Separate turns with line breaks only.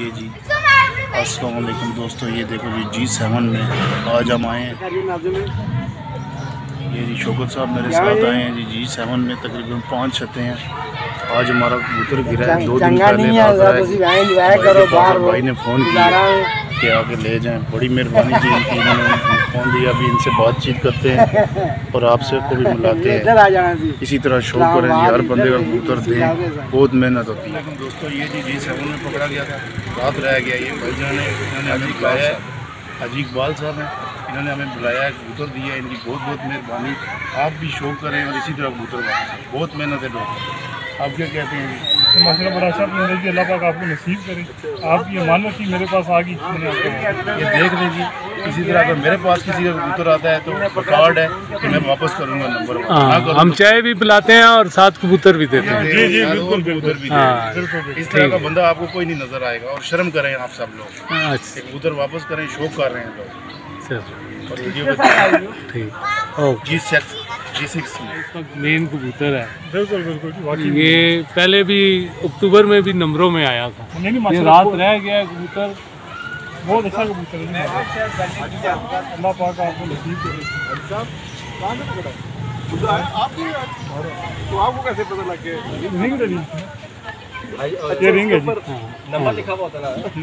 ये जी। अस्सलाम दोस्तों ये देखो जी जी सेवन में आज हम आए हैं। ये जी शोकत साहब मेरे साथ आए हैं जी जी सेवन में तकरीबन पाँच छतें हैं। आज हमारा कबूतर गिरा है दो दिन पहले भाई ने फ़ोन किया कि आके ले जाएँ। बड़ी मेहरबानी जी इनकी इन्होंने फ़ोन दिया। अभी इनसे बातचीत करते हैं और आपसे को भी मिलाते हैं। इसी तरह शो करें हर बंदे का कबूतर दें। बहुत मेहनत होती है। दोस्तों ये जी जी सेवन में पकड़ा गया था। रात रह गया। ये भाई जान ने इन्होंने हमें बुलाया है। हाजी इकबाल साहब हैं इन्होंने हमें बुलाया है कबूतर दिया इनकी बहुत बहुत मेहरबानी। आप भी शौक करें और इसी तरह कबूतर बहुत मेहनत है लोग आप क्या कहते हैं? जी
माशा बड़ा अच्छा अपने कि अल्लाह पाक आपको नसीब करे। आपकी अमानत ही मेरे पास आ गई।
ये देख लें जी इसी तरह अगर मेरे पास किसी का कबूतर आता है तो कार्ड है कि मैं वापस करूँगा नंबर
हाँ, हम
तो-
चाय भी पिलाते हैं और साथ कबूतर भी देते हैं।
जी, जी, बिल्कुल,
कबूतर भी
हाँ,
इस तरह का बंदा आपको कोई नहीं नज़र आएगा और शर्म करें आप सब लोग।
अच्छा।
कबूतर वापस करें शौक कर रहे हैं लोग।
चलो।
और वीडियो पे
ठीक। Okay.
G six G six में।
मेन कबूतर है।
बिल्कुल बिल्कुल
ये पहले भी अक्टूबर में भी नंबरों में आया था।
नहीं नहीं
ये रात रह गया है कबूतर।
बहुत अच्छा कबूतर है। अल्लाह पाक आपको नसीब
तो आपको कैसे पता लग गया?
रिंग रिंग है जी।
हाँ, हाँ।